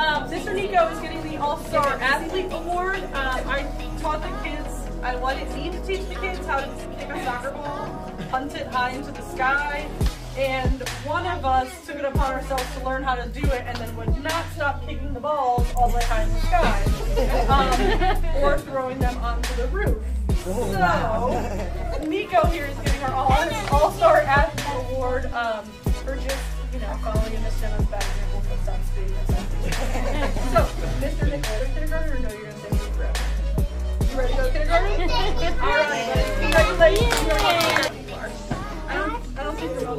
Um, Mr. Nico is getting the All-Star Athlete Award. Um, I taught the kids, I wanted me to teach the kids how to kick a soccer ball, punt it high into the sky, and one of us took it upon ourselves to learn how to do it and then would not stop kicking the balls all the way high in the sky um, or throwing them onto the roof. So, Nico here is getting our All- All-Star Athlete Award um, for just, you know, following in Miss Jenna's bad example of stop speeding and. So, Mr. Nick, go to kindergarten or no, you're going to stay with forever? You ready to go to kindergarten? All right. Congratulations. You're how happy you are. I don't, I don't think you're.